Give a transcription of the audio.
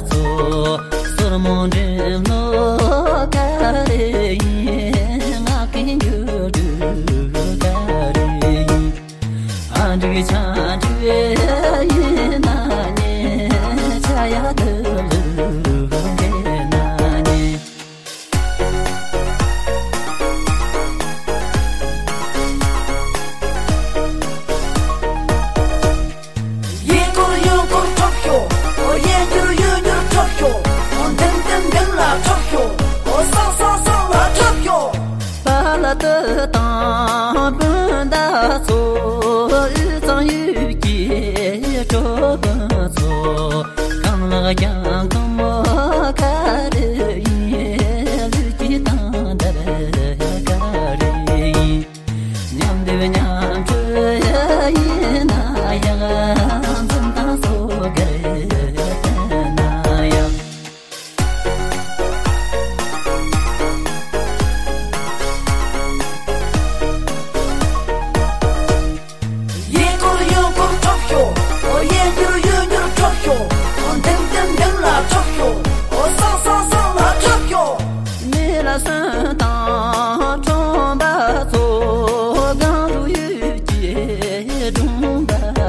so so mon dev no ka te you making you do དད དད དད